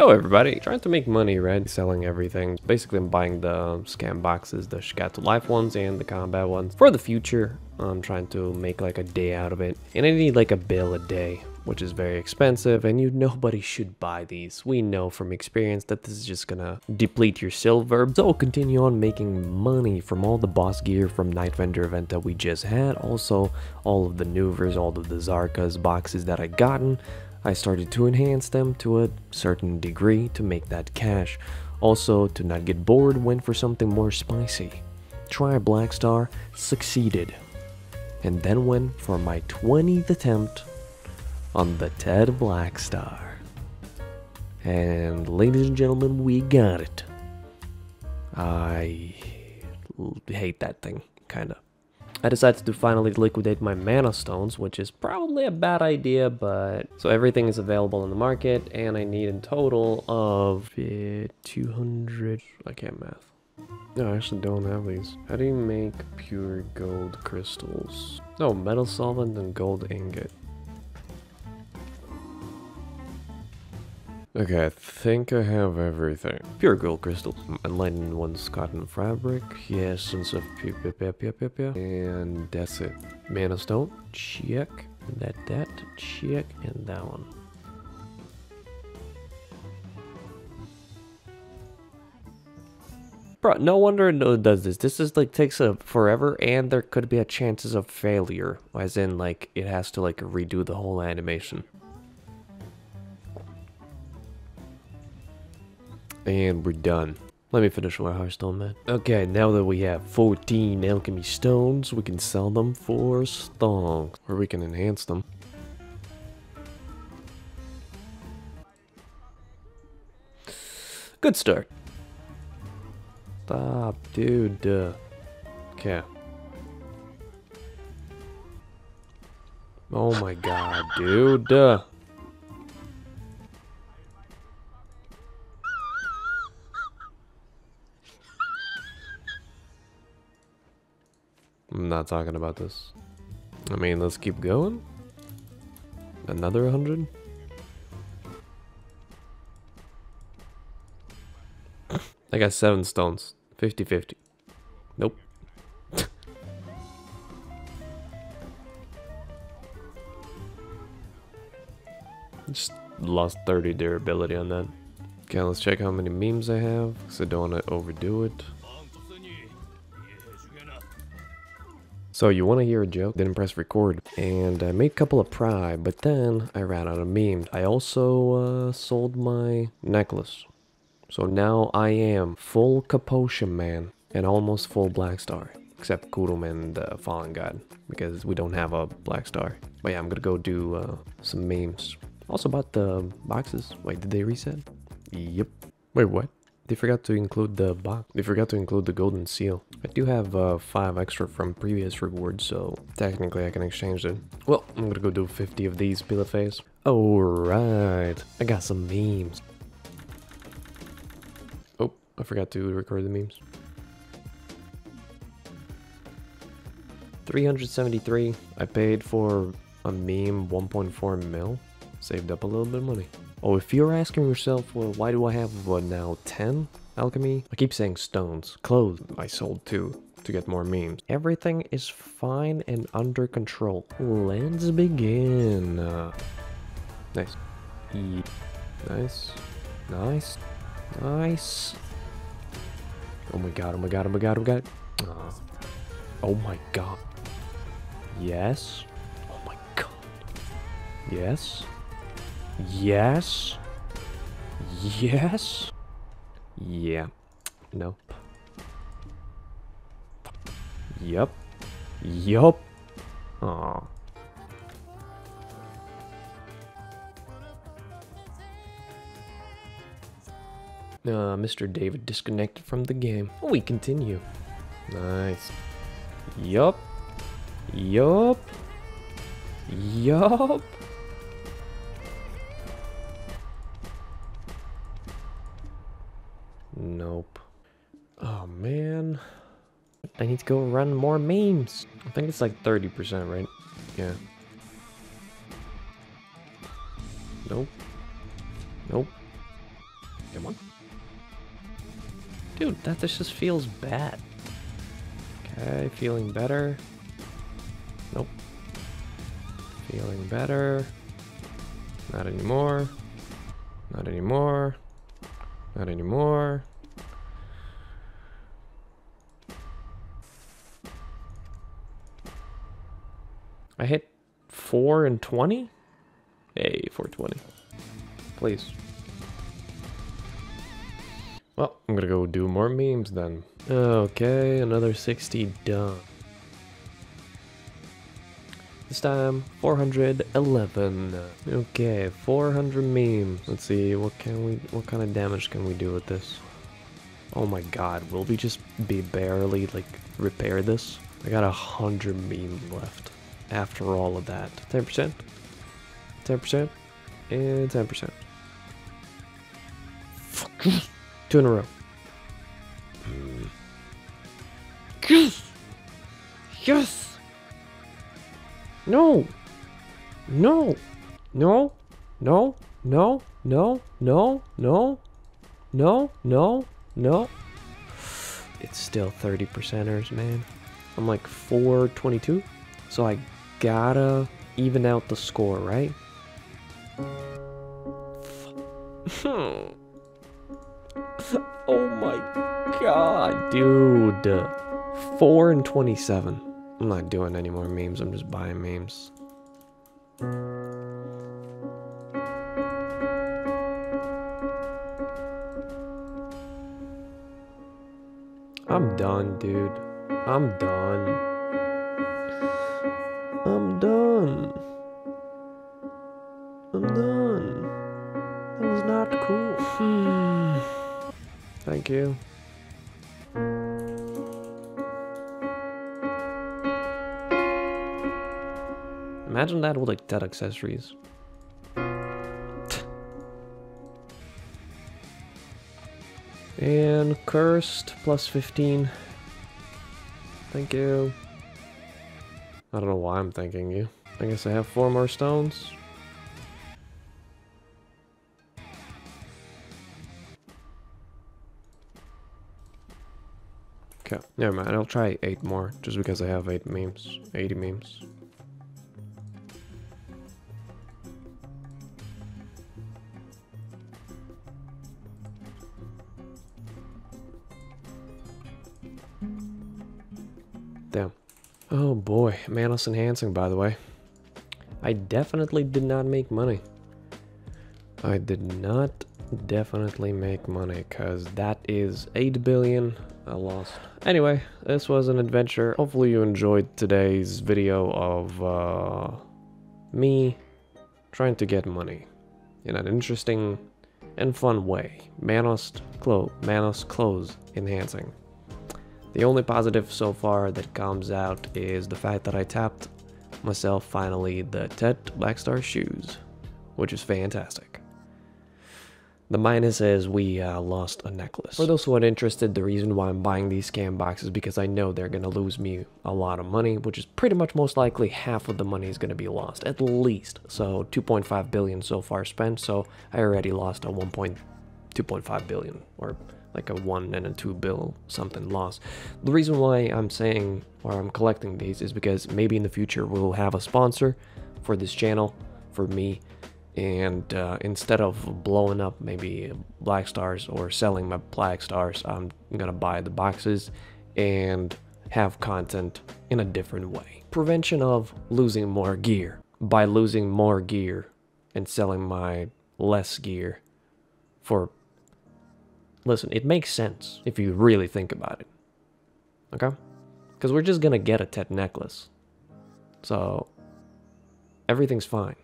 Hello everybody, trying to make money, right? Selling everything. Basically I'm buying the scam boxes, the Shakatu Life ones and the combat ones. For the future, I'm trying to make like a day out of it. And I need like a bill a day, which is very expensive and you nobody should buy these. We know from experience that this is just gonna deplete your silver. So continue on making money from all the boss gear from Night Vendor event that we just had. Also all of the Nouvers, all of the Kzarkas boxes that I gotten. I started to enhance them to a certain degree to make that cash. Also, to not get bored, went for something more spicy. Try Black Star, succeeded. And then went for my 20th attempt on the TET Black Star. And ladies and gentlemen, we got it. I hate that thing, kinda. I decided to finally liquidate my mana stones, which is probably a bad idea, but... So everything is available in the market, and I need a total of uh, 200... I can't math. No, I actually don't have these. How do you make pure gold crystals? No, metal solvent and gold ingot. Okay, I think I have everything. Pure gold crystals. Enlightened one's cotton fabric. The essence of. And that's it. Mana stone. Check. That, that. Check. And that one. Bro, no wonder it does this. This is like takes a forever and there could be a chances of failure. As in like it has to like redo the whole animation. And we're done. Let me finish my Hearthstone, man. Okay, now that we have 14 alchemy stones, we can sell them for stonks. Or we can enhance them. Good start. Stop, dude. Uh, okay. Oh my god, dude. Uh, I'm not talking about this. I mean, let's keep going. Another 100? I got 7 stones. 50-50. Nope. Just lost 30 durability on that. Okay, let's check how many memes I have, because I don't want to overdo it. So you want to hear a joke? Didn't press record. And I made a couple of pry, but then I ran out of memes. I also uh, sold my necklace. So now I am full Capotia man and almost full Black Star. Except Kutum and the Fallen God. Because we don't have a Black Star. But yeah, I'm gonna go do uh, some memes. Also about the boxes. Wait, did they reset? Yep. Wait, what? They forgot to include the box. They forgot to include the golden seal. I do have uh, five extra from previous rewards, so technically I can exchange them. Well, I'm gonna go do 50 of these pillar face. Alright, I got some memes. Oh, I forgot to record the memes. 373. I paid for a meme 1.4 mil. Saved up a little bit of money. Oh, if you're asking yourself, well, why do I have what now 10 alchemy? I keep saying stones. Clothes I sold too to get more memes. Everything is fine and under control. Let's begin. Uh, nice. Nice. Nice. Nice. Oh my god, oh my god, oh my god, oh my god. Uh, oh my god. Yes. Oh my god. Yes. Yes. Yes. Yeah. Nope. Yup. Yup. Aw. Uh, Mr. David disconnected from the game. We continue. Nice. Yup. Yup. Yup. Nope. Oh man. I need to go run more memes. I think it's like 30%, right? Yeah. Nope. Nope. Come on. Dude, that this just feels bad. Okay, feeling better. Nope. Feeling better. Not anymore. Not anymore. Not anymore. I hit 4 and 20? Hey, 420. Please. Well, I'm gonna go do more memes then. Okay, another 60 done. This time, 411. Okay, 400 memes. Let's see, what can we, what kind of damage can we do with this? Oh my god, will we just be barely, like, repair this? I got a hundred memes left after all of that. 10%, 10%, and 10%. Two in a row. Yes! Yes! No! No! No! No! No! No! No! No! No! No! No! It's still 30 percenters, man. I'm like 422. So I gotta even out the score, right? oh my god, dude. 4 and 27. I'm not doing any more memes, I'm just buying memes. I'm done, dude. I'm done. You. Imagine that with like dead accessories. And cursed plus 15. Thank you. I don't know why I'm thanking you. I guess I have four more stones. Okay, never mind. I'll try eight more just because I have eight memes. 80 memes. Damn. Oh boy, Manos enhancing by the way. I definitely did not make money. I did not definitely make money because that is 8 billion I lost. Anyway, this was an adventure. Hopefully you enjoyed today's video of uh, me trying to get money in an interesting and fun way. Manos, clo Manos clothes enhancing. The only positive so far that comes out is the fact that I tapped myself finally the Tet Blackstar shoes, which is fantastic. The minus is we uh, lost a necklace. For those who are interested, the reason why I'm buying these scam boxes is because I know they're going to lose me a lot of money, which is pretty much most likely half of the money is going to be lost, at least. So 2.5 billion so far spent, so I already lost a 1.2.5 billion, or like a one and a two bill something loss. The reason why I'm saying or I'm collecting these is because maybe in the future we'll have a sponsor for this channel for me and uh, instead of blowing up maybe black stars or selling my black stars i'm gonna buy the boxes and have content in a different way. Prevention of losing more gear. By losing more gear and selling my less gear for listen it makes sense if you really think about it okay? Because we're just gonna get a tet necklace. So everything's fine